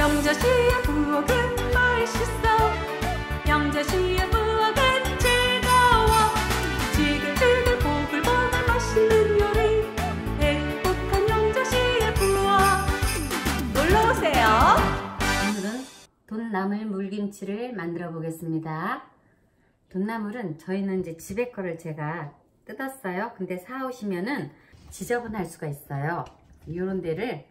영자씨의 부엌은 맛있어 영자씨의 부엌은 즐거워 지글지글 보글보글 맛있는 요리 행복한 영자씨의 부엌 놀러오세요 오늘은 돈나물 물김치를 만들어 보겠습니다. 돈나물은 저희는 이제 집에 거를 제가 뜯었어요. 근데 사오시면은 지저분할 수가 있어요. 이런 데를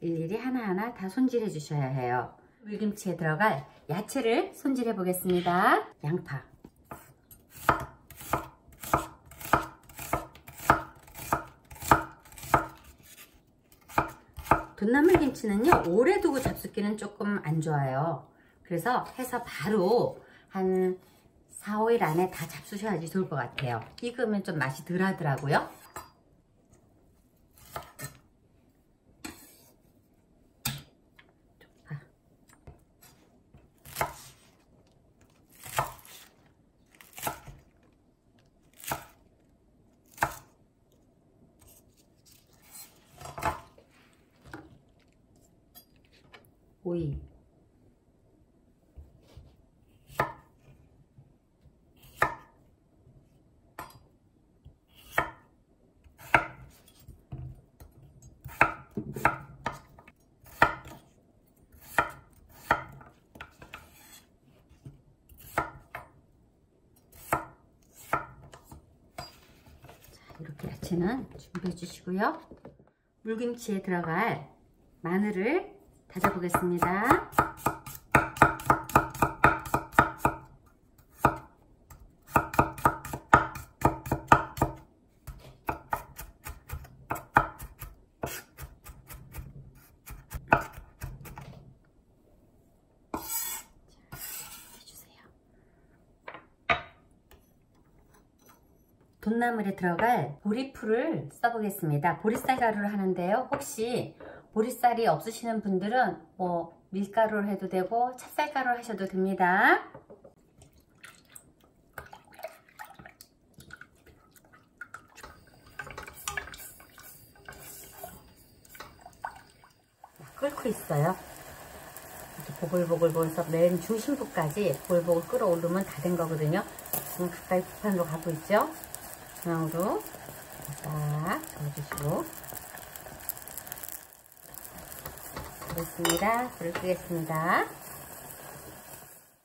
일일이 하나하나 다 손질해 주셔야 해요. 물김치에 들어갈 야채를 손질해 보겠습니다. 양파, 돈나물 김치는요 오래 두고 잡숫기는 조금 안 좋아요 그래서 해서 바로 한 4, 5일 안에 다 잡수셔야지 좋을 것 같아요 익으면 좀 맛이 덜 하더라고요 오이 자, 이렇게 야채는 준비해 주시고요. 물김치에 들어갈 마늘을 다져 보겠습니다. 해주세요. 돈나물에 들어갈 보리풀을 써보겠습니다. 보리쌀 가루를 하는데요. 혹시 보리쌀이 없으시는 분들은 뭐 밀가루를 해도 되고 찹쌀가루를 하셔도 됩니다. 끓고 있어요. 이렇게 보글보글 보글서 맨 중심부까지 보글보글 끓어오르면 다 된 거거든요. 지금 가까이 부판으로 가고 있죠. 중앙으로 딱 넣어주시고 됐습니다. 불을 끄겠습니다.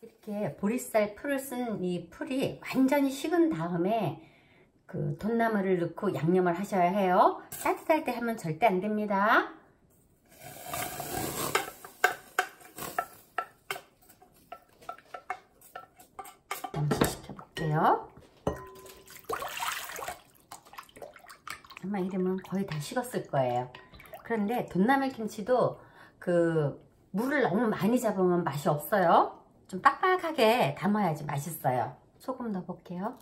이렇게 보리쌀 풀을 쓴 이 풀이 완전히 식은 다음에 그 돈나물을 넣고 양념을 하셔야 해요. 따뜻할 때 하면 절대 안 됩니다. 잠시 식혀볼게요. 아마 이러면 거의 다 식었을 거예요. 그런데 돈나물 김치도 그 물을 너무 많이 잡으면 맛이 없어요. 좀 빡빡하게 담아야지 맛있어요. 소금 넣어볼게요.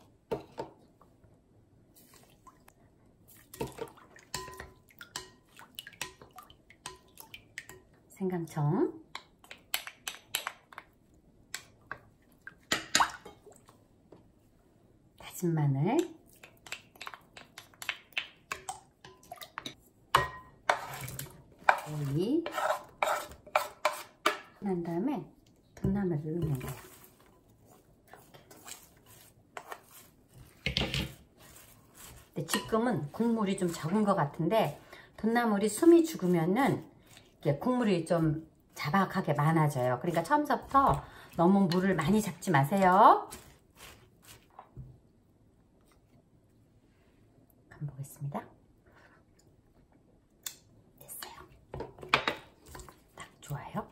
생강청 다진 마늘 오이 난 다음에 돈나물을 넣으면 돼요. 근데 지금은 국물이 좀 적은 것 같은데 돈나물이 숨이 죽으면은 국물이 좀 자박하게 많아져요. 그러니까 처음부터 너무 물을 많이 잡지 마세요. 간 보겠습니다. 됐어요. 딱 좋아요.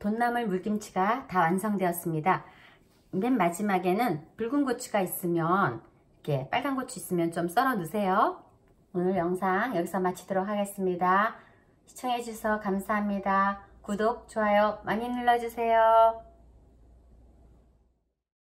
돈나물 물김치가 다 완성되었습니다. 맨 마지막에는 붉은 고추가 있으면 이렇게 빨간 고추 있으면 좀 썰어 넣으세요. 오늘 영상 여기서 마치도록 하겠습니다. 시청해주셔서 감사합니다. 구독, 좋아요 많이 눌러주세요.